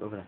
Dobra.